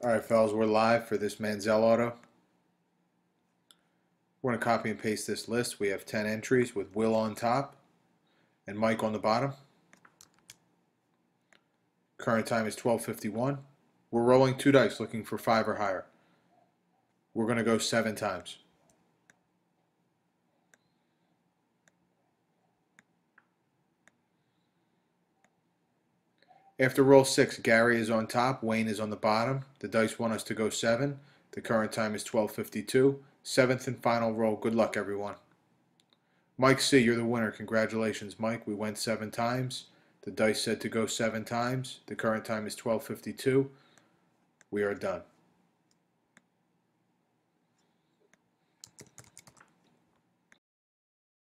All right, fellas, we're live for this Manziel auto. We're going to copy and paste this list. We have 10 entries with Will on top and Mike on the bottom. Current time is 12:51. We're rolling two dice looking for 5 or higher. We're going to go 7 times. After roll 6, Gary is on top, Wayne is on the bottom. The dice want us to go 7. The current time is 12:52. Seventh and final roll. Good luck, everyone. Mike C., you're the winner. Congratulations, Mike. We went seven times. The dice said to go seven times. The current time is 12:52. We are done.